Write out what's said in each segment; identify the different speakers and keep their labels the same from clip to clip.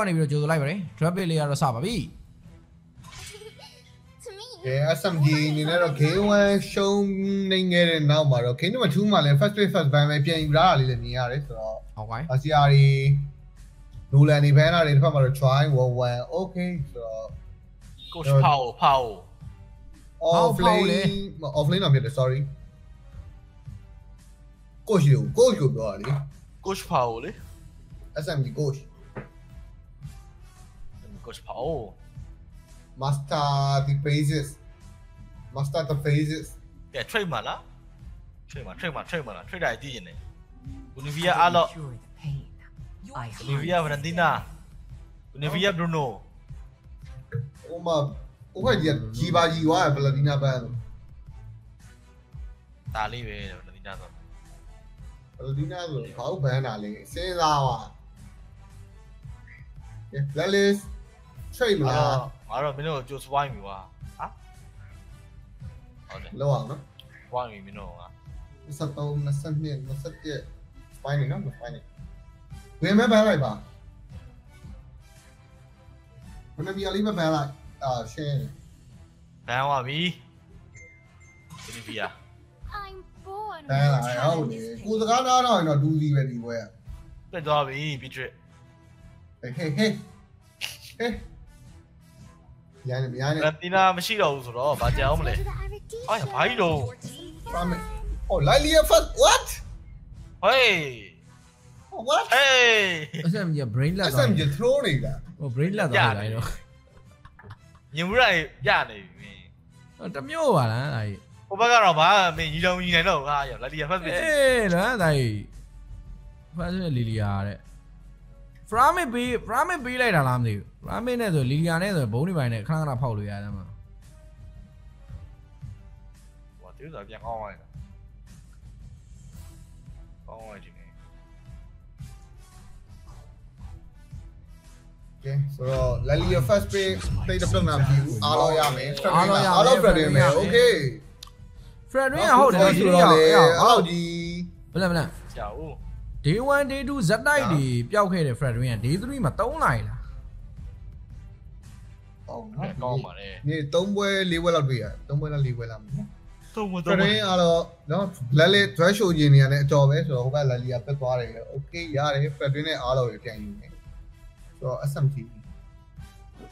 Speaker 1: ကနေပြီးတော့ကြိုဆိုလိုက်ပါတယ် drop play လေးကတော့စပါပြီ
Speaker 2: To me.
Speaker 3: ကဲ SMG အနေနဲ့တော့ game 1ရှုံးနေခဲ့တဲ့နောက်မှာတော့ game number 2မှာလည်း first play first ban ပဲပြန်ယူလာတာလေးလည်းမြင်ရတယ်ဆိုတော့
Speaker 1: ဟုတ်ကဲ့
Speaker 3: အာဆီယာတွေနိုလန်တွေဘန်နာတွေတစ်ဖက်မှာတော့ try 11 okay ဆိုတော့
Speaker 4: ကိုချ်ဖောက်ဖောက်
Speaker 3: offlane offlane တော့ဖြစ်တယ် sorry ကိုရှိကိုကိုရှိကိုပြောတာလေ
Speaker 4: ကိုချ်ဖောက်လေ
Speaker 3: SMG ကို ရှိ
Speaker 4: ကိုချ်ဖောက်
Speaker 3: master the phases master the phases
Speaker 4: ကဲ trade မှာလား trade မှာ trade မှာ trade မှာလား trade တာကြည့်နေတယ်ဘူနီဗီယာအားလော့
Speaker 5: Cure the pain. I
Speaker 4: ဘူနီဗီယာဗရန်တီနာဘူနီဗီယာဘရူ နို
Speaker 3: ဟိုမှာဟိုကကြီးကြီးပါကြီးွားပလတီနာဘန်
Speaker 4: ဒါလေးပဲဗရန်တီနာဆို
Speaker 3: ပလတီနာဆိုဘာလို့ဘန်တာလဲစဉ်းစားပါ blacklist trade မ
Speaker 4: ငါ
Speaker 3: လား
Speaker 4: တော့ငါတော့မင်းတို့ကြိုးစဝိုင်းပြီကွာဟာဟုတ်တယ်
Speaker 3: လောက်အောင်နော်
Speaker 4: ဝိုင်းပြီမင်းတို့က
Speaker 3: 23 22 27 fine နော် fine ဘယ်မှာဘန်လိုက်ပါဘယ်နှပြလေးမဘန်လိုက်အာရှင်း
Speaker 4: ဘန်သွားပြီဘူနီဗီယာ
Speaker 2: I'm born.
Speaker 3: ဘန်လာဟုတ်တယ်ကိုစကားနားတော့ရင်တော့ဒူးစီပဲဒီဘွဲ
Speaker 4: ပြတ်သွားပြီဘီထရစ်
Speaker 3: ဟေးဟေးဟေးဟေး ရန်ရန်
Speaker 4: ဗရန်တီနာမရှိတော့ဘူးဆိုတော့ဘာကြအောင်မလဲ
Speaker 2: Where did I redeem
Speaker 4: ဟာဘာကြီးတော့
Speaker 3: ပါမယ် Oh Lilia fuck what
Speaker 4: ဟေး
Speaker 3: what
Speaker 4: ဟေး
Speaker 1: SMG က brain လက်သွား
Speaker 3: SMG throw နေတာ
Speaker 1: ဟို brain လက်သွားတယ်တော့
Speaker 4: ညင်မှုရိုင်ရနေပြီမင်း
Speaker 1: တမျိုးပါလားဒါကြီး
Speaker 4: ဟိုဘက်ကတော့ဘာမင်းညီလုံးညီနိုင်တော့ဟာရလက်လီယာဖတ်ပြီ
Speaker 1: အေးနော်ဒါကြီးဖားစလီလီယာတဲ့ frame ပေး frame ပေးလိုက်တာလားမသိဘူး frame နဲ့ဆိုလီလီယာနဲ့ဆိုဘုံနေပိုင်းနဲ့ခဏခဏဖောက်လို့ရတယ်မှာ
Speaker 4: ဟိုတူဆိုပြန်ကောင်းသွားတယ်ကောင်းသွားကြည့်နေ
Speaker 3: ကဲဆိုတော့ Lilia first pay တိတ်တဲ့ပြဿနာမရှိဘူးအားလုံးရမယ်
Speaker 1: အားလုံးရမယ်
Speaker 3: အားလုံး Fred ရမယ် okay
Speaker 1: friend ရင်းဟုတ်တယ်
Speaker 3: ဆို
Speaker 1: ဒီ
Speaker 3: တော့
Speaker 1: ရောက်
Speaker 3: လေ
Speaker 1: ရောက်
Speaker 3: အောက်ကြီး
Speaker 1: ဘယ်လဲဘယ်လဲ
Speaker 4: ကြာဦး
Speaker 1: day 1 day 2 z တိုက်တွေပျောက်ခဲ့တဲ့ friend ရင်းက day 3မှာ3နိုင်လား
Speaker 3: ဟုတ်
Speaker 4: ပြန်
Speaker 3: နော်
Speaker 4: ကောင်းပါလေ
Speaker 3: ဒီ3ပွဲ4ပွဲလောက်တွေ့ရတယ်3ပွဲလား4ပွဲလားမသိဘူး
Speaker 4: သုံးမ
Speaker 3: ဖ
Speaker 4: သုံးမ
Speaker 3: ရင်းကတော့နော် black list dress show ကြီးနေရတဲ့အကြော်ပဲဆိုတော့ဟိုက Lilia ပက်သွားတယ် okay ရတယ်ဖရင်းနဲ့အားလုံးပြန်ယူမယ်ဆိုတော့ SMT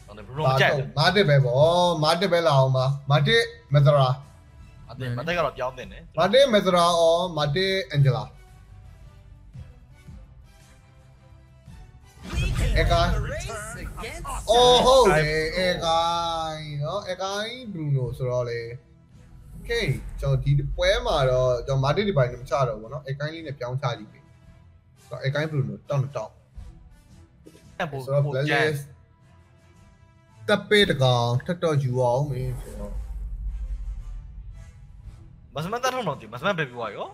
Speaker 4: ဟုတ်တယ်ဘရုံကြိုက်တယ်
Speaker 3: မာတစ်ပဲဗောမာတစ်ပဲလာအောင်ပါမာတစ်မက်သရာ
Speaker 4: အတဲ့မတက်ကတော့ပြောင်းတင်တယ်
Speaker 3: မာတစ်မက်သရာအော်မာတစ်အန်ဂျလာ အေကာအော်ဟုတ်တယ်အေကိုင်းနော်အေကိုင်းဘရူနိုဆိုတော့လေโอเคကျွန်တော်ဒီပွဲမှာတော့ကျွန်တော်မာတစ်ဒီပိုင်းမချတော့ဘူးเนาะအေကိုင်းလေးနဲ့ပြောင်းချကြည့်ပြီဆိုတော့အေကိုင်းဘရူနိုတောင်းတောင်း
Speaker 4: တက်ဖို့
Speaker 3: ဆိုတော့
Speaker 4: ပို
Speaker 3: black
Speaker 4: ကြမ်း
Speaker 3: list တပ်ပေးတကောင်ထက်တော့ယူအောင်မင်းဆိုတော့
Speaker 4: မစမတက်ထုံတော့ဒီမစမပဲပြီးသွားရော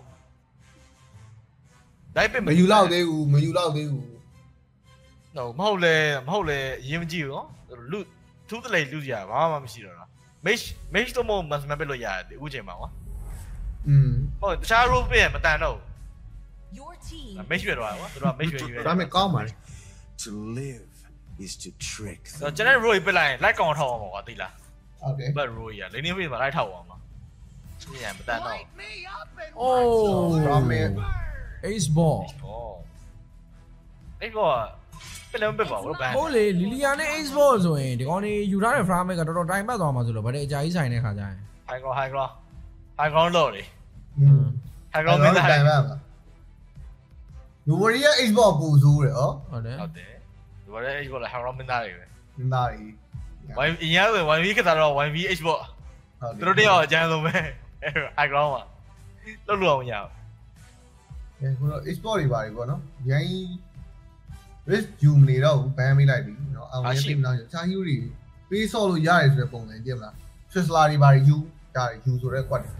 Speaker 4: ဒိုက်ပစ်
Speaker 3: မယူတော့သေးဘူးမယူတော့သေးဘူး
Speaker 4: တော့မဟုတ်လေမဟုတ်လေအရင်မကြည့်ဘူးနော်လူသူ့တလေလူကြဘာမှမရှိတော့တာ mesh mesh တော့မစမပဲလို့ရတယ်အခုချိန်မှာကွာ
Speaker 3: อืม
Speaker 4: ဟုတ်တခြား role ပြင်မတန်တော့
Speaker 5: Your team.
Speaker 4: mesh ရွယ်တော့ကွာသူတို့က mesh ရွယ်ရွယ်
Speaker 3: ဒါပေမဲ့ကောင်းပါလေ
Speaker 6: To live is to trick
Speaker 4: ဆိုတော့ကျွန်တော် role ပြလိုက်ရင် like ကောင်ထောက်အောင်ပါကွာသိလား
Speaker 3: ဟုတ်တယ်
Speaker 4: ဘတ် role ရလိနေဖေးမှာ like ထောက်အောင်ပါဒီရမတန်တော့
Speaker 1: အိုး
Speaker 3: ဒါပေမဲ့
Speaker 1: ace ball
Speaker 4: ဩအဲ့ကောပြလည်းမပြပါဘူးဘန်
Speaker 1: ဟုတ်လေလီလီယာနဲ့ ace ball ဆိုရင်ဒီကောင်နေယူထားတဲ့ frame ကတော်တော်တိုင်ပတ်သွားမှာဆိုတော့ဗတဲ့အကြာကြီးဆိုင်တဲ့ခါကျရင်
Speaker 4: high ground high ground high ground လို့လေ
Speaker 3: อืม
Speaker 4: high ground မင်းသား
Speaker 3: တိုင်ပါမှာလူဝရီယာ Xbox ပူဆိုးတယ်ဟော
Speaker 1: ဟုတ်တယ်
Speaker 4: ဟုတ်တယ်ဒီဘာလဲအဲ့ကောလည်း high ground မင်းသားတွေပဲ
Speaker 3: မင်းသားကြီး
Speaker 4: Y အရင်က YV ကစားတော့ YV Xbox
Speaker 3: ဟုတ်
Speaker 4: သူတို့တယောက်အကျန်းဆုံးပဲအဲ့ high ground မှာလောက်လို့အောင်ရအောင်
Speaker 3: အဲခုတော့ Xbox တွေပါတယ်ပေါ့နော်ရိုင်း risk ယူမနေတော့ဘူးဘန်မိလိုက်ပြီเนาะအောင်ရပြီနော်ချာဟီယိုတွေပေးဆော့လို့ရတယ်ဆိုတဲ့ပုံစံကြည့်မလား Trisla တွေပါတယ်ယူရတယ်ယူဆိုတဲ့ကွက်တယ်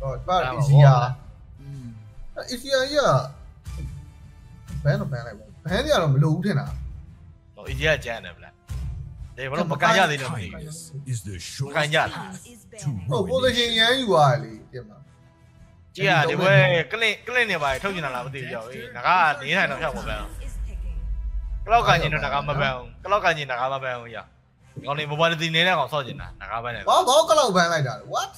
Speaker 3: ဟောဒါ easier easier ရဘန်တော့ဘန်လိုက်ပါဘန်တွေကတော့မလိုဘူးထင်တာ
Speaker 4: တော့ easy ကကျန်းတယ်ဗျလားဒါဘာလို့မကန်ရသေးလို့မသိဘူး
Speaker 6: Kindness is the
Speaker 4: မ
Speaker 6: short
Speaker 4: ကန်ရ
Speaker 5: Pain
Speaker 4: လား
Speaker 5: is
Speaker 6: to
Speaker 5: bare.
Speaker 3: ဟုတ်
Speaker 6: ruin
Speaker 3: position ရမ်းယူရတယ်လေကြည့်မလား
Speaker 4: ကြည့်ရဒီဘဲကလင့်ကလင့်နေပါထုတ်ကျင်တာလားမသိဘူးကြောက်အေးငါကနေထိုင်တော့ဖြောက်ပါဗျာ
Speaker 5: Is picking.
Speaker 4: ကလောက်ကန်ကျင်တော့နဂါမပန်းအောင်ကလောက်ကန်ကျင်နဂါမပန်းအောင်ရဒီကောင်လေးမိုဘိုင်းတီနေတဲ့ကောင်ဆော့ကျင်တာနဂါပန်းနဲ့
Speaker 3: ဘာဘောကလောက်ဘန်းလိုက်တာလဲ what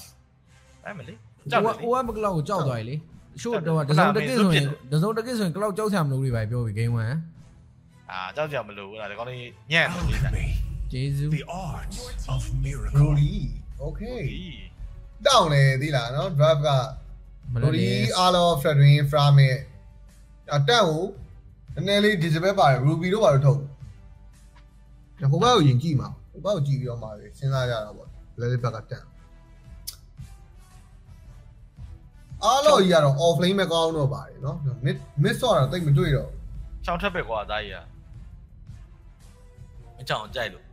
Speaker 4: အဲ့မလေး
Speaker 1: ဟို
Speaker 4: ကြောက်
Speaker 1: က
Speaker 4: တယ်
Speaker 1: ဟိုကမကလောက်ကိုကြောက်သွားပြီလေရှို့
Speaker 4: ကြောက်တယ်
Speaker 1: တော့တစုံတစ်ကစ်ဆိုရင်တစုံတစ်ကစ်ဆိုရင်ကလောက်ကြောက်ချမလို့တွေပဲပြောပြီ game 1
Speaker 4: အာကြောက်ကြမလို့လားဒီကောင်လေးညံ့တယ်လေးတာ
Speaker 6: me.
Speaker 1: ဂျေဇူး
Speaker 6: The art of miracle.
Speaker 3: Brody okay တောင်းလေသီလားနော် drive က
Speaker 1: မလို့
Speaker 3: Brody
Speaker 1: လေ
Speaker 3: all of Fredrin from it အတက်ကို နည်းနည်းလေး digital ပါတယ် Ruby တို့ပါတော့ထုတ်တယ်ဟိုဘက်ကိုယင်ကြည့်မှာဟိုဘက်ကိုကြည့်ပြီးတော့မှာပဲစဉ်းစားကြတာပေါ့လဲလေးဘက်ကတက်အားလို့ကြီးကတော့ offlane မကောင်းတော့ပါတယ်နော် mid mid ဆော့တာတိတ်မတွေ့တော့
Speaker 4: ချောင်းထက်ပဲကွာသားကြီးอ่ะအချောင်းကြိုက်လို့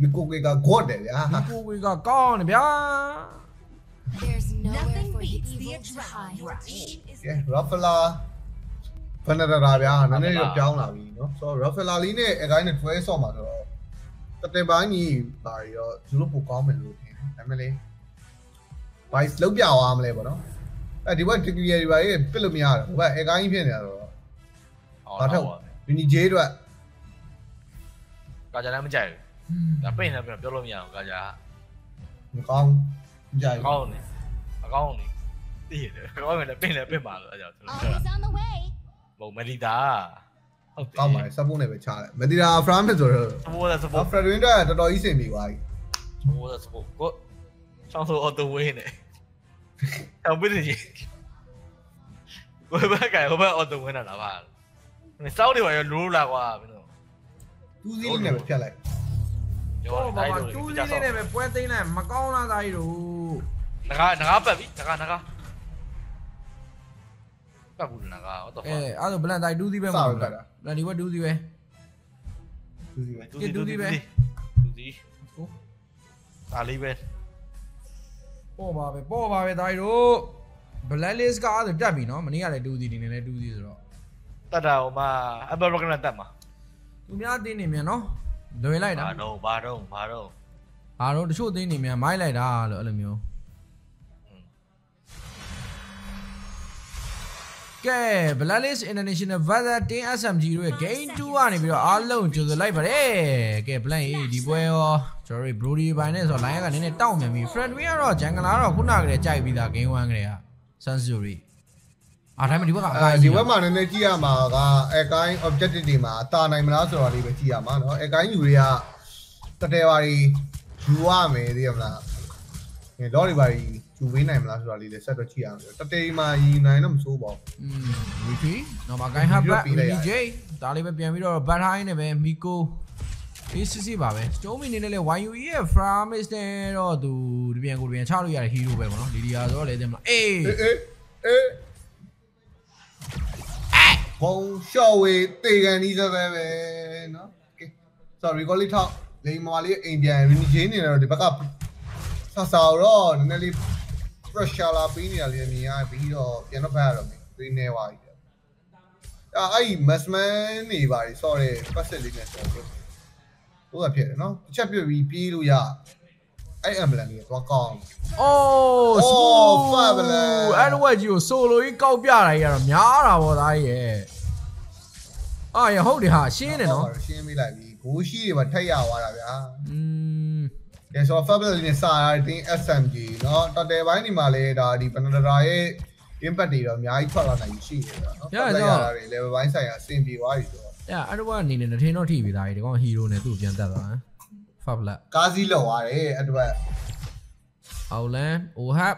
Speaker 3: မီကိုကေက god တယ်ဗျာ
Speaker 1: ဒီကိုဝေကကောင်းတယ်ဗျာ
Speaker 2: There's nowhere
Speaker 5: Nothing
Speaker 2: for the
Speaker 5: beats the
Speaker 2: evil to hide.
Speaker 5: adrenaline. Your
Speaker 3: ဗနဒရာဗျာနည်းနည်းတော့ပြောင်းလာပြီနော်ဆိုတော့ Rafaeli နဲ့အကိုင်းနဲ့တွဲဆော့မှာဆိုတော့တတင်ပိုင်းကြီးပါရီတော့သူတို့ပိုကောင်းမယ်လို့ထင်တယ်ဒါပေမဲ့လေ vice လောက်ပြအောင်မလဲပေါ့နော်အဲဒီဘက် degree တွေပါရေးပစ်လို့မရတော့ဟိုဘက်အကိုင်းဖြစ်နေတာတော့ဘာထောက် mini j အတွက်
Speaker 4: ကကြလည်းမကြိုက်ဘူးဒါပိတ်နေတယ်ပြောလို့မရအောင်ကကြ
Speaker 3: မကောင်းမကြိုက်ဘူး
Speaker 4: ကောင်းတယ်အကောင်းတယ်သိရတယ်ကောင်းတယ်ပိတ်နေပိတ်ပါလို့အဲကြောင့်ကျွန်တော်ပြော
Speaker 2: တာ
Speaker 4: မဟုတ်မလီတာဟုတ်တယ်
Speaker 3: ကောင်းပါတယ် support နဲ့ပဲချတယ်မတီတာ from ဆိုတော့
Speaker 4: စပိုးစပိုး
Speaker 3: Fredwin တက်တော်တော်ကြီးစင်ပြီပါကြီး
Speaker 4: စပိုးစပိုးကိုချောင်းဆိုအော်တိုဝေးနေအောင်ပြီးနေကိုဘက်ကဟိုဘက်အော်တိုဝေးနေတာပါမင်းစောက်တွေပါရောလိုးလာကွာမင်းတို့
Speaker 3: သူးစည်းလေးနဲ့ပဲဖြတ်လိုက်
Speaker 1: တော့ဘာမှကျူးလေးလေးနဲ့ပဲပွဲသိမ်းလိုက်မကောင်းလားသားကြီးတို့
Speaker 4: ငကားငကားပတ်ပြီငကားင ကားပတ်ဘူးငကား what the
Speaker 1: အဲ
Speaker 4: fuck
Speaker 1: အဲ့ဒါဘလန်တိုင်းဒူးသီးပဲမှာဘလန်ဒီဘက်ဒူးသီးပဲ
Speaker 3: သူးစည်းပဲ
Speaker 4: ဒူဒီဒူဒီပဲဒူဒီဒါလေးပဲ
Speaker 1: ပေါ်ပါပဲပေါ်ပါပဲသားကြီးတို့ဘလက်လစ်ကအဲ့ဒါတက်ပြီနော်မနေ့ကလည်းဒူးသီးဒီနေ့လည်းဒူးသီးဆိုတော့
Speaker 4: တတ်တာဟိုမှာအဘရော့ကနတက်မှာ
Speaker 1: သူများတင်းနေမြန်နော်လွယ်လိုက်တာ
Speaker 4: ဘာတော့ဘာတော့ဘာတော့
Speaker 1: အားတော့တချို့တင်းနေမြန်မိုက်လိုက်တာလို့အဲ့လိုမျိုး ကဲ Blacklist International Weather 10 SMG တို့ရဲ့ Game 2ကနေပြီးတော့အားလုံးကြိုဆိုလိုက်ပါတယ်ကဲ Blank ရေးဒီပွဲရောကျွန်တော်တို့ Brody ဘိုင်နဲ့ဆိုတော့ line ကနည်းနည်းတောက်မြန်ပြီ Friend တွေကတော့ Jungle ကတော့ခုနကတည်းကကြိုက်ပြီးသား Game 1ကတည်းက Sansuri အားတိုင်းမှာဒီဘက်ကအကား
Speaker 3: အဲဒီ
Speaker 1: ကြီး
Speaker 3: ဘက်မှာနည်းနည်းကြည့်ရမှာကအကိုင်း objective တွေမှာတာနိုင်မလားဆိုတာလေးပဲကြည့်ရမှာเนาะအကိုင်းယူတွေကတတဲပါရီယူရမယ်သိရမလားအဲလော်တွေပါရီ ယူဝေးနိုင်မလားဆိုတာလေးလည်းဆက်တော့ကြည့်ရအောင်တတိမာယူနိုင်တော့မစိုးပါဘူး
Speaker 1: อืม VP နော်မကိုင်းဟပ်ပတ် DJ ဒါလေးပဲပြန်ပြီးတော့ bad high နဲ့ပဲ Miko အေးစစ်စစ်ပါပဲ Stormy နေနဲ့လည်း YUE ရဲ့ Framis နဲ့တော့သူဒီပြန်ကိုဒီပြန်ချလို့ရတဲ့ hero ပဲပေါ့နော် Lidia ဆိုတော့လည်းတင်မလားအေး
Speaker 3: အေးအေးဘုံရှော့ဝေးတေကန်ကြီးသပဲပဲနော် Okay sorry ကိုလေးထောက်လိန်မာလေးအိမ်ပြန် Renegade နေတော့ဒီဘက်ကဆာဆာတော့နည်းနည်းလေး pressure လာပေးနေတာလေးမြင်ရပြီးတော့ပြန်တော့ဖတ်ရတော့မင်းသိနေပါပြီ။အဲ့အဲ့ Masman နေပါပြီ sorry passive လေးနဲ့ဆိုတော့ဟိုကဖြစ်တယ်နော်။တစ်ချက်ပြပြီးပြေးလို့ရ။အဲ့ ambulance ကြီးတော့ကောင်း။ Oh
Speaker 1: smooth
Speaker 3: ambulance
Speaker 1: အဲ့တော့ကြီးကို solo ကြီးကောက်ပြတာကြီးကတော့များတာပေါ့သားရဲ့။အာရဟုတ်တယ်ဟာရှင်းတယ်နော်။
Speaker 3: ရှင်းပေးလိုက်ပြီ။ဂိုးရှိတွေပါထိုက်ရသွားတာဗျာ။
Speaker 1: อืม
Speaker 3: ကဲဆိုတော့ fabulous လေးနဲ့စာရတဲ့ SMG เนาะတော်တယ်ပိုင်းဒီမှာလေဒါဒီ Panadara ရဲ့ impact တွေတော့အများကြီးထွက်လာနိုင်ရှိနေတယ်เนาะတာတွေ level ပိုင်းဆိုင်ရာအဆင်ပြေသွားပြီဆိုတော့
Speaker 1: အဲ့အဲ့တော့အနေနဲ့ထင်းတော့ထိပြီသားကြီးဒီကောင်ဟီရိုနဲ့သူ့ပြန်တက်သွားဟမ် Fablet
Speaker 3: ကားစီးလောက်သွားတယ်အဲ့တော့
Speaker 1: Outland OHAP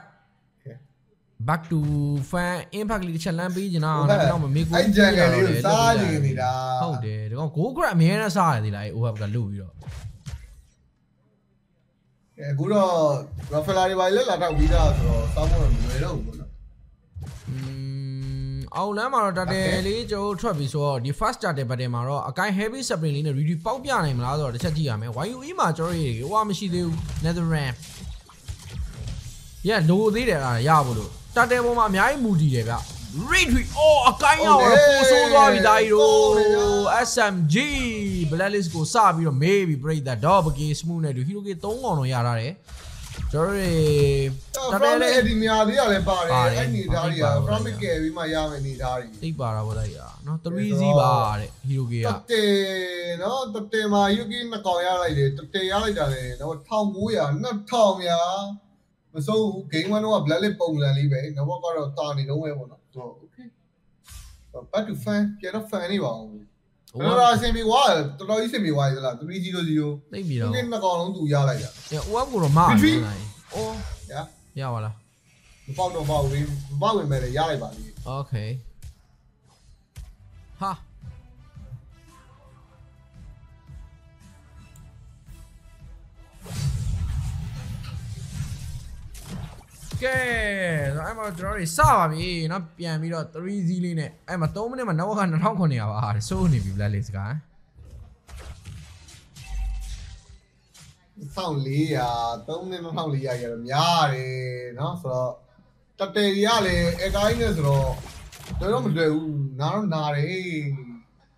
Speaker 1: back to fan impact လေးတစ်ချက်လမ်းပေးချင်တာဒါကြောင့်မမေကူ
Speaker 3: အဲ့ဂျန်ကလေးကိုစားနေနေတာ
Speaker 1: ဟုတ်တယ်ဒီကောင် go grab အမြဲတမ်းစားရတယ်ဒီလားအဲ့ OHAP ကလုတ်ပြီးတော့
Speaker 3: အခုတော့ Rafaela တွေပါလေလာတော့ပြီးသားဆိုတော့စောင်းဖို့မလွယ်တော့ဘူးပေါ့နော်
Speaker 1: อืมအောက်လမ်းမှာတော့တတယ်လေးကျွန်တော်ထွက်ပြီဆိုတော့ဒီ first starter battle မှာတော့အကိုင်း heavy spring လေးနဲ့ ready ပေါက်ပြနိုင်မလားဆိုတော့တစ်ချက်ကြည့်ရမယ် YUE မှာကျွန်တော်ရေဟိုကမရှိသေးဘူး Netherram ရလိုသေးတယ်အဲ့ဒါရဖို့လို့တတယ်ပေါ်မှာအများကြီးမူတည်တယ်ဗျ retweet အော်အကိုင်းရောက်တော့ပိုဆိုးသွားပြီဒါကြီးတို့ SMG blacklist ကိုစပြီးတော့မေးပြီးပြိတ္တာ dog ကေ smooth နဲ့တူ hero ကေ3កောင်တော့ရထားတယ်ကျွန်တော်တို့
Speaker 3: ဖရ
Speaker 1: တ
Speaker 3: မ
Speaker 1: တဲ
Speaker 3: စ်
Speaker 1: လေး
Speaker 3: အဲ့ဒီနေရာလေးကလည်းပါတယ်
Speaker 1: ပါတယ်
Speaker 3: အဲ့ဒီသားတွေက
Speaker 1: ပါ
Speaker 3: ဖ
Speaker 1: ပါ
Speaker 3: ရမစ်ကယ်ပြီးမှရမယ်နေသားတွေ
Speaker 1: သိပါတာဗောလိုက်ရနော်3 Z ပါတဲ့ဟီရိုဂေက
Speaker 3: တတေနော်တတေမှာယူကီနှစ်ကောင်ရလိုက်တယ်တတေရလိုက်တာလေတော့1900 2000များမစိုးဘူး game 1တော့ blacklist ပုံစံလေးပဲနောက်ဘောကတော့တာနေတော့ပဲပေါ့နော် ဆိုတော့ okay back to fan ပြန်တော့ fan နေပါအောင်
Speaker 1: ဟို
Speaker 3: တော်တော်အဆင်ပြေသွားတယ်တော်တော်ကြီးအဆင်ပြေသွားပြီလား300
Speaker 1: သိပြီ
Speaker 3: ယူ
Speaker 1: တော့
Speaker 3: ကီနှစ်ကောင်လုံးသူရလိုက်တာ။
Speaker 1: ဟိုအကူတော့မာနေနိုင်။အော်
Speaker 3: ညာ
Speaker 1: ရပါလား
Speaker 3: မပေါက်တော့ပေါက်ဘူးမပေါက်ဝင်မဲ့လည်းရလိုက်ပါလိမ့်။
Speaker 1: Okay ။ဟာ ကဲဆိုအဲ့မှာကျွန်တော်တို့စပါပြီเนาะပြန်ပြီးတော့ 3Z လေးနဲ့အဲ့မှာ3မိနစ်မှာနောက်က2900ပါဟာစိုးနေပြီ blacklist က
Speaker 3: 1400 3နဲ့2400ရတော့များတယ်เนาะဆိုတော့တတေရီကလည်းအကိုင်းနဲ့ဆိုတော့တော်တော့မတွေ့ဘူးနားတော့နားတယ်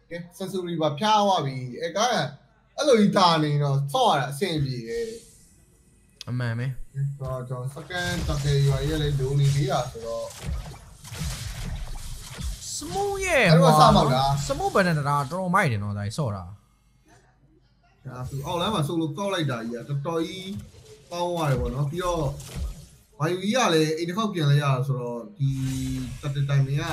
Speaker 3: ကဲဆဆူရီပါဖျားသွားပြီအကိုင်းကအဲ့လိုကြီးတာနေတော့ဆော့ရတာအဆင်ပြေတယ်
Speaker 1: အမှန်ပဲ
Speaker 3: ဆိုတော့ကျွန်တော် second တတေရီရလည်းလိုနေသေးတာဆိုတော့
Speaker 1: smooth ရဲ့
Speaker 3: အဲ့တော့စမောက်တာ
Speaker 1: smooth ဘယ်နဲ့တာတော်တော်မိုက်တယ်နော်ဒါကြီးဆော့တာ
Speaker 3: ဒါဆိုအောက်လမ်းမှာဆိုလို့ကောက်လိုက်တာကြီးကတော်တော်ကြီးပေါင်းသွားတယ်ပေါ့နော်ပြီးတော့ ဘာယူကြီးကလည်းအိမ်တစ်ခေါက်ပြန်လဲရတာဆိုတော့ဒီတတေတိုင်မင်းက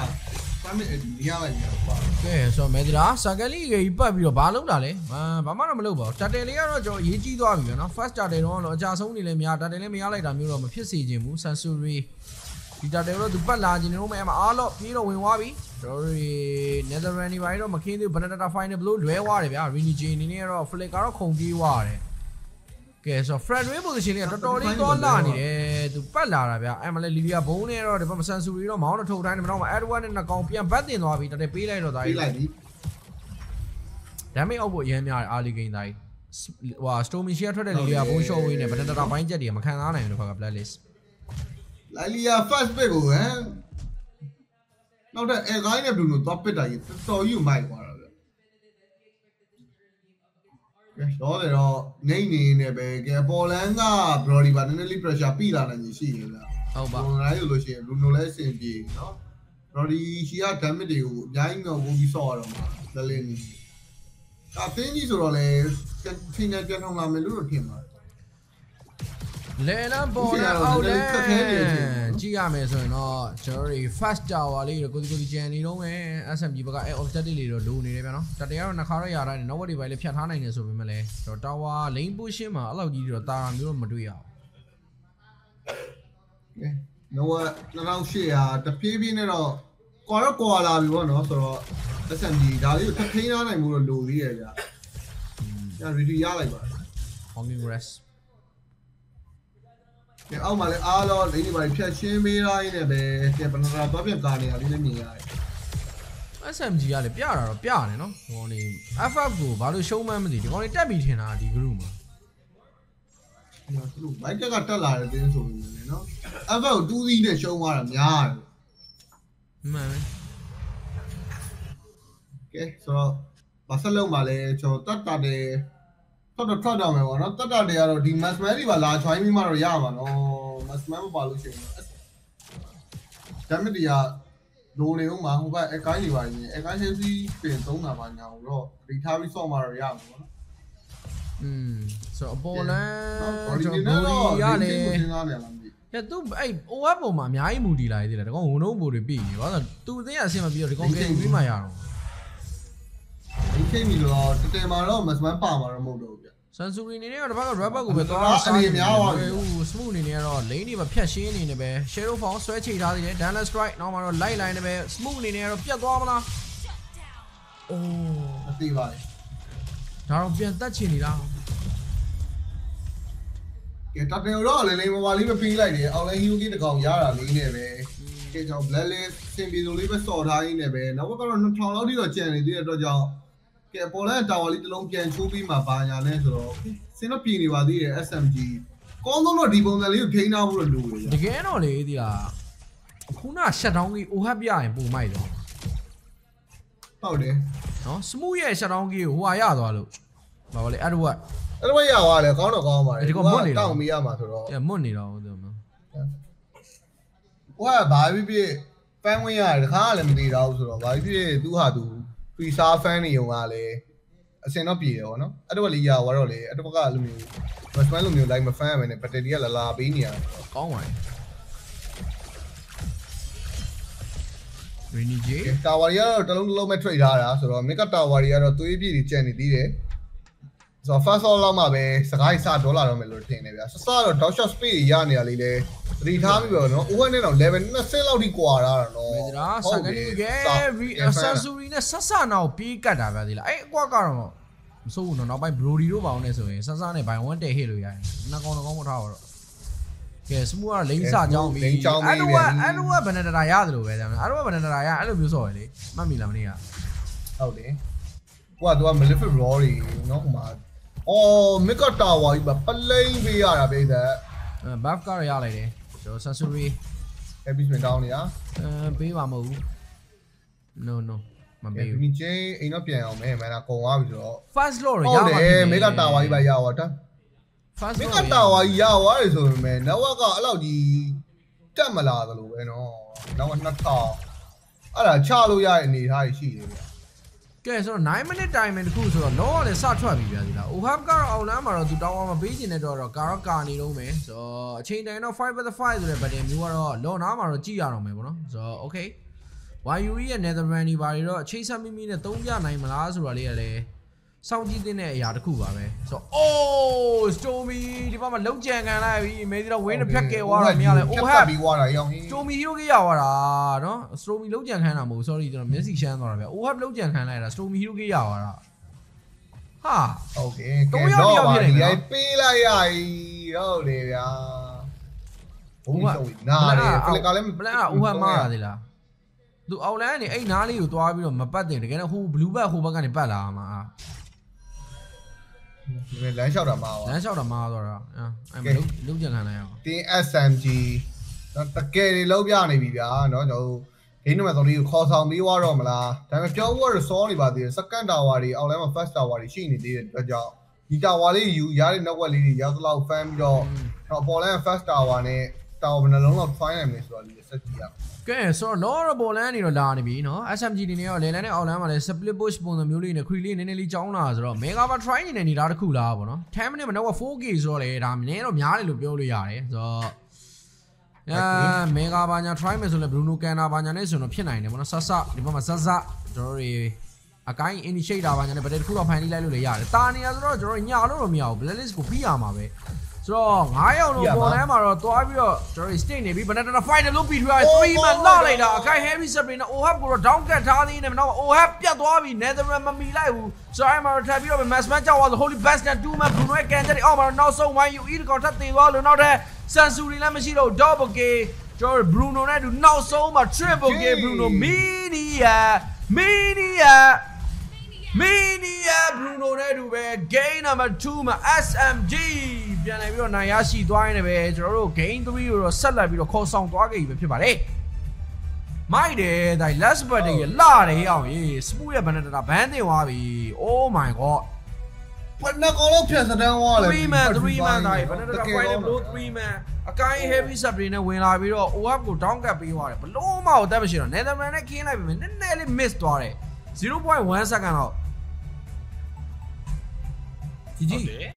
Speaker 3: စမ်းမဲ့အဲ့ဒီရလိုက်နေတာပါ
Speaker 1: ကဲဆိုတော့မဲဒီလားစကလီကြီးပတ်ပြီးတော့ဘာလုပ်တာလဲအာဘာမှတော့မလုပ်ပါဘူးတာတယ်လေးကတော့ကျွန်တော်ရေးကြီးသွားပြီဗျာနော် first တာတယ်တော့တော့အကြဆုံးနေလဲများတာတယ်လေးမရလိုက်တာမျိုးတော့မဖြစ်စေချင်ဘူး Sansuri ဒီတာတယ်တော့သူပတ်လာခြင်းတော့မဲမှာအားလို့ပြေးတော့ဝင်သွားပြီကျွန်တော်တို့ Netherlands တွေဘာလို့မခင်းသေးဘူး Benedetta final ဘလို့လွဲသွားတယ်ဗျာ Rini J အနေနဲ့ကတော့ flick ကတော့ခုံပြေးသွားတယ် ကဲဆိုတော့ Fred Ray position လေးကတော်တော်လေးသွားလာနေတယ်သူပတ်လာတာဗျာအဲ့မှာလဲလီလီယာဘုံနဲ့တော့ဒီဘက်မှာ Sansuri တော့မောင်းတော့ထုတ်တိုင်းတယ်မတော့ Edward နဲ့နှကောင်ပြန်ဘတ်တင်သွားပြီတာတယ်ပေးလိုက်တော့ဒါ
Speaker 3: ပြေး
Speaker 1: ကြီး
Speaker 3: လိုက်ပြီ
Speaker 1: ဒါမေအောက်ဖို့အရင်များတယ်အာလီဂိမ်းတိုင်းဟိုစတိုမီရှီယာထွက်တဲ့လီလီယာဘုံရှော့ဝေးနဲ့ဗနတတာပိုင်းချက်တွေမခံစားနိုင်ဘူးတော့က blacklist
Speaker 3: လိုက်လီယာ first pick ကိုဟမ်နောက်တော့အဲဂိုင်းနဲ့ဘလူးနိုတော့ပစ်တာကြီးတော်တော်ကြီးမိုက်သွားတာ ဗျကဲတော့တယ်တော့နေနေနေပဲကဲပေါ်လန်ကဘရော်ဒီပါနည်းနည်းလေး pressure ပြီးလာနိုင်ရှိရင်လား
Speaker 1: ဟုတ်ပါ
Speaker 3: ပုံရိုင်းလို့ရှိရင်ဘလူးနိုလည်းအဆင်ပြေနော်ဘရော်ဒီရှီက damage တွေကိုအများကြီးငုံပြီးဆော့ရတော့မှာလလင်းနေအသင်းကြီးဆိုတော့လေဖိနေပြန်ထောင်လာမယ်လို့တော့ထင်ပါတယ်
Speaker 1: လဲလန်ပေါ်နဲ့အောက်လဲကြ ည့်ရမယ်ဆိုရင်တော့ကျွန်တော်တို့ fast tower လေးကိုကိုဒီကိုဒီဂျန်နေတော့မယ် SMG ဘက်ကအဲ objective လေးတော့လိုနေတယ်ဗျာနော်တတရားတော့နှစ်ခါတော့ရတာနဲ့နောက်ဝက်တွေပဲလေးဖြတ်ထားနိုင်တယ်ဆိုပေမဲ့လည်းကျွန်တော် tower lane pushing မှာအဲ့လောက်ကြီးတော့တာမျိုးတော့မတွေ့ရဘူး
Speaker 3: ကဲတော့2800တပြေးပြေးနဲ့တော့ကွာတော့ကွာလာပြီပေါ့နော်ဆိုတော့ SMG ဒါလေးကိုထပ်ထိန်းထားနိုင်မှုတော့လိုသေးရဲ့ဗျ။ညာ ready ရလိုက်ပါ
Speaker 1: Honging rest
Speaker 3: ကဲအောက်မှာလည်းအားလုံးလေးတွေပါဖြတ်ရှင်းပေးတိုင်းနဲ့ပဲကဲဘဏ္ဍာတော့ပြန်ကာနေရလေးလည်းမြင်ရတယ်
Speaker 1: SMG ကလည်းပြတာတော့ပြတယ်နော်ဟိုနေ FF ကိုဘာလို့ရှုံးမှန်းမသိဒီကောင်လေးတက်ပြီးထင်တာဒီ group မှာ။
Speaker 3: အဲ့တော့သူတို့ဘိုက်ကကတက်လာတဲ့တင်းဆိုနေတယ်နော်။ FF ကိုတူးသီးနဲ့ရှုံးသွားတာများတယ်
Speaker 1: မှန်ပဲ။
Speaker 3: ကဲဆိုတော့ဘာဆက်လုံးမှာလဲကျွန်တော်တတ်တာတယ် ထွက်တော့ထွက်တော့မယ်ပေါ့နော်တတ်တာတွေကတော့ဒီ mass man တွေပါလာ join ပြီးမှတော့ရပါတော့ mass man မပါလို့ရှိရင်တော့ damage တွေကလိုနေဦးမှာဟိုဘက်အကိုင်းတွေပါရင်အကိုင်းဟေးစီပြင်သုံးတာပါညာတော့ဒီထားပြီးဆော့မှာတော့ရမှာပေါ့နော်
Speaker 1: อืมဆိုတော့အပေါ်လန်
Speaker 3: ဘော်ဒီ
Speaker 1: ကျွန်
Speaker 3: နေ
Speaker 1: တော်
Speaker 3: တော့
Speaker 1: ဘူရီရလေ
Speaker 3: စဉ်းစားနေရလားမသိ
Speaker 1: ရသူအဲ့ OF ပုံမှာအများကြီးမူတည်လာသေးတယ်တကောင်ဝန်တော့ဘူတွေပြီးပြီဘာလို့သူအသိအဆင်မပြီးတော့ဒီကောင်ကင်ပြီးမှရတော့
Speaker 3: ဒီချိန်ကြီးတော့တကယ်မှာတော့ mass man ပါမှာတော့မဟုတ်တော့ဘူးဗျ
Speaker 1: ဆန်ဆူရီနေနဲ့တော့တပတ်က rapper ကိုပဲသွား
Speaker 3: အဲ့ဒါအနေများသွားပြီ
Speaker 1: ဟို smooth အနေနဲ့ကတော့ lane တွေမှာဖြတ်ရှင်းနေနေပဲ shadow fall ဆွဲချိထားသေးတယ် Dallas strike နောက်မှာတော့ light line နဲ့ပဲ smooth အနေနဲ့ကတော့ပြတ်သွားမလားအိုး
Speaker 3: အသိပါလေ
Speaker 1: ဒါတော့ပြန်တက်ချင်နေတာ
Speaker 3: ကဲတကယ်တော့လေလေမပါလေးမပြီးလိုက်တယ်အောင်လဲဟီယိုကီတကောင်ရတာလေးနဲ့ပဲကဲကျွန်တော် black list စင်ပြီးလိုလေးပဲစော်ထားရင်းနဲ့ပဲနောက်ဘက်ကတော့2000လောက်ထိတော့ကျန်နေသေးတဲ့အတွက်ကြောင့် ကဲပေါ်လန်တာဝါလေးတစ်လုံးပြန်ချိုးပြီးမှပါညာနဲ့ဆိုတော့စင်တော့ပြည်နေပါသေးတယ် SMG ကောင်းတော့ဒီပုံစံလေးကိုထိန်းထားဖို့တော့လိုတယ်
Speaker 1: တ
Speaker 3: ဗျ
Speaker 1: ကယ်တော့လေဒီလားခုန shutdown ကြီး OH ပြရင်ပုံမိုက်တော့
Speaker 3: ဟုတ်တယ်
Speaker 1: နော် smooth ရဲ့ shutdown ကြီးကိုဟိုဟာရသွားလို့ဘာပါလဲ Edward
Speaker 3: အဲ့တော့ရသွားတယ်ကောင်းတော့ကောင်းပါတယ်
Speaker 1: ဒီကောင်မွတ်နေတော့
Speaker 3: တောင်းမိရမှာဆိုတော့။
Speaker 1: အဲမွတ်နေတော့သူနော်
Speaker 3: ဟိုကဘာဖြစ်ဖြစ်ဖန်ဝင်ရတယ်တခါကလည်းမတည်တော့ဘူးဆိုတော့ဘာဖြစ်ဖြစ်သူ့ဟာသူ ဖရီစာဖန်နေုံကလည်းအစင်တော့ပြေတယ်ဗောနော်အဲ့တော့လေးရသွားတော့လေအဲ့တော့ကလိုမျိုးမစမန်လိုမျိုးလိုက်မဖန်ရမယ်နဲ့ဘက်တရီကလာလာပေးနေရတယ်။
Speaker 1: ကောင်းပါလေ။ Rainy J
Speaker 3: တာဝါရီကတော့တလုံးတစ်လုံးပဲ trade ထားတာဆိုတော့ make up တာဝါရီကတော့သွေးပြည့်တွေကျန်နေသေးတယ် ဆိုတော့ first all လောက်မှပဲစကားစဒေါ်လာတော့မယ်လို့ထင်နေဗျာစစတော့ dot shot speed တွေရနေရလေးလဲသတိထားပြီးတော့နော် over နဲ့တော့ level 20လောက်ထိကွာတာတော့
Speaker 1: မေဒရာစကန်နီကဲရီဆန်ဆူရီနဲ့ဆက်ဆနာကိုပြေးကတ်တာဗျာဒီလားအဲ့အကွက်ကတော့မစိုးဘူးနော်နောက်ပိုင်းဘရိုဒီတို့ပေါင်းနေဆိုရင်ဆဆနဲ့ဘိုင်ဝမ်တဲဟစ်လို့ရတယ်နှစ်ကောင်တစ်ကောင်မထားတော့ကဲစမူကလိမ့်စာကြောင်းပြီအဲ့လိုကအဲ့လိုကဘယ်နဲ့တရာရတယ်လို့ပဲဗျာအဲ့လိုကဘယ်နဲ့တရာရအဲ့လိုမျိုးဆော်ရလေမှတ်မိလားမနေ့က
Speaker 3: ဟုတ်တယ်ဟိုကသူက malefic raw တွေနော်ဟိုမှာ အော် make up တာဝါကြီးပါပလိန်ပေးရတာပဲတဲ့
Speaker 1: ဘတ်ကတော့ရလိုက်တယ်ကျွန်တော်ဆန်ဆူရီ
Speaker 3: happy spin down နေရ
Speaker 1: အဲပေးပါမဟုတ်ဘူး no no မ
Speaker 3: ဒီ
Speaker 1: ပေးဘူး
Speaker 3: နေ့ချင်းအိမ်တော့ပြန်အောင်မယ်မန်နာကုန်သွားပြီဆိုတော့
Speaker 1: first floor ရ
Speaker 3: ဟုတ်
Speaker 1: ပါ
Speaker 3: တယ် make up တာဝါကြီးပါရပါတာ
Speaker 1: first
Speaker 3: မင်း
Speaker 1: floor
Speaker 3: ကတာဝါကြီးရသွားတယ်ဆိုပေမဲ့ network ကအဲ့လောက်ကြီးတက်မလာသလိုပဲနော်နောက်2000အဲ့ဒါချလို့ရတဲ့အနေအထားရှိတယ်ဗျ
Speaker 1: ကဲ ဆိုတော့9 minute timing တခုဆိုတော့လောကလည်းစထွက်ပြီဗျာဒီလား OHAP ကတော့အောက်လမ်းမှာတော့သူတောင်းအောင်မပေးချင်တဲ့တော့တော့ကာတော့ကာနေတော့မယ်ဆိုတော့အချိန်တိုင်းတော့5 by 5ဆိုတဲ့ button မျိုးကတော့လောနားမှာတော့ကြည့်ရအောင်မယ်ပေါ့နော်ဆိုတော့ okay YUE ရဲ့ Netherlands ဒီဘာတွေတော့အချိန်ဆက်မိမိနဲ့သုံးပြနိုင်မလားဆိုတာလေးကလည်း စောင့်ကြည့်တဲ့အရာတစ်ခုပါပဲဆိုတော့ oh Stormy ဒီဘက်မှာလုံးကြံခံလိုက်ပြီမေဒီတော့ win ဖြတ်ခဲ့သွားတော့မရလဲ
Speaker 3: ဖြတ်
Speaker 1: OHAP
Speaker 3: ပြီးသွားတာရောင်းကြီး
Speaker 1: စတိုမီဟီရိုကေးရသွားတာနော်စတိုမီလုံးကြံခိုင်းတာမဟုတ် sorry ကျွန်တော်မျက်စိရှမ်းသွားတာဗျအိုဟပ်လုံးကြံခိုင်းလိုက်တာစတိုမီဟီရိုကေးရသွားတာဟာ
Speaker 3: ဟုတ်တယ်
Speaker 1: သုံးယောက်တစ်ယောက်ဖြစ်နေပြီနော်
Speaker 3: ဒီပေးလိုက်ရည်ဟုတ်တယ်ဗျာဘုံဆုံးနားတယ်ဖလက်ကလည်း
Speaker 1: ဘလက်အိုဟပ်မားတာသေးလားသူအောက်လန်းကနေအဲ့နားလေးကိုသွားပြီးတော့မပတ်တယ်တကယ်တော့ဟိုဘလူးဘက်ဟိုဘက်ကနေပတ်လာမှာ
Speaker 3: ဒီလမ်းလျှောက်တာမှာပါ
Speaker 1: လမ်းလျှောက်တာမားသွားတာအဲ့မလုံးလုံးကြံခိုင်းလိုက်အောင်
Speaker 3: တင်း SMG တော့တကယ်တွေလောက်ပြနေပြီဗျာเนาะကျွန်တော်တို့ဂိမ်းနံပါတ်3လေးကိုခေါ်ဆောင်ပြီးသွားတော့မလားဒါပေမဲ့ပြောဖို့ကတော့စောနေပါသေးတယ် second tower တွေအောက်လမ်းမှာ first tower တွေရှိနေသေးတဲ့အတွက်ကြောင့်ဒီ tower လေးယူရတဲ့ network လေးတွေရောက်သလောက်ဖမ်းပြီးတော့တော့ပေါ်လမ်း first tower နဲ့ tower ဘယ်နှလုံးလောက် find နိုင်မလဲဆိုတော့ဒီစက်ကြည့်ရအောင်
Speaker 1: ကဲဆိုတော့ Laura Bolan နေတော့လာနေပြီเนาะ SMG နေနေရောလေလန်နဲ့အောက်လန်းမှာလည်း split push ပုံစံမျိုးလေးနဲ့ cree လေးနည်းနည်းလေးကြောင်းလာဆိုတော့ mega bar try နေနေနေတာတစ်ခုလားပေါ့နော်10 minute မတော့ 4k ဆိုတော့လေဒါနည်းတော့များတယ်လို့ပြောလို့ရတယ်ဆိုတော့အာ mega bar ညာ try မယ်ဆိုလဲ Bruno Canna ဘာညာနဲ့ဆိုတော့ဖြစ်နိုင်တယ်ပေါ့နော်ဆဆဒီဘက်မှာဆဆကျွန်တော်တို့အကိုင်း initiate ဘာညာနဲ့ဗတဲ့တစ်ခုတော့ဖိုင်လေးလိုက်လို့လည်းရတယ်တာနေရဆိုတော့ကျွန်တော်ညာလို့တော့မရဘူး blacklist ကိုပြီးရမှာပဲ ဆိုတော့9ရောက်လို့ပေါ်လမ်းမှာတော့တွားပြီးတော့ကျွန်တော် state နေပြီဘယ်နဲ့တော့ final လို့ပြီးထွား3 man လောက်လိုက်တာအကိုင်း heavy sabrina ohab ကိုတော့ down cut ထားသေးတယ်နောက် ohab ပြတ်သွားပြီ netherland မမီလိုက်ဘူးဆိုတော့အဲ့မှာထပ်ပြီးတော့ mass man ကြောက်သွားဆို holy best နဲ့2 man bruno ရဲ့ကန်တဲ့အောက်မှာတော့နောက်ဆုံး1 u e ကောင်ထပ်သေးသွားလို့နောက်ထပ် sansuri လည်းမရှိတော့ double k ကျွန်တော် bruno နဲ့တူနောက်ဆုံးမှာ triple k bruno mania mania mania bruno နဲ့တူပဲ game number 2မှာ smg ပြန်လည်ပြီးတော့နိုင်ရရှိသွားရင်လည်းပဲကျွန်တော်တို့ game 3ကိုတော့ဆက်လက်ပြီးတော့ခေါ်ဆောင်သွားခဲ့ပြီပဲဖြစ်ပါတယ်မိုက်တယ်ဒါ last but တွေလာတယ်အောင်ရေး smooth ရဲ့ဘန်နတာဘန်းတင်သွားပြီ oh my god
Speaker 3: ဘယ်နှကောင်လောက်ဖြတ်စတန်းသွားလဲ
Speaker 1: 3 man 3 man ဒါဘန်နတာ final blow 3 man အကိုင်း heavy sub တွေနဲ့ဝင်လာပြီးတော့ OF ကို down cut ပေးသွားတယ်ဘလို့မဟုတ်တတ်မရှိတော့ Netherlands နဲ့ခင်းလိုက်ပြီနည်းနည်းလေး miss သွားတယ်0.1 second တော့ GG
Speaker 4: ဟုတ်တယ်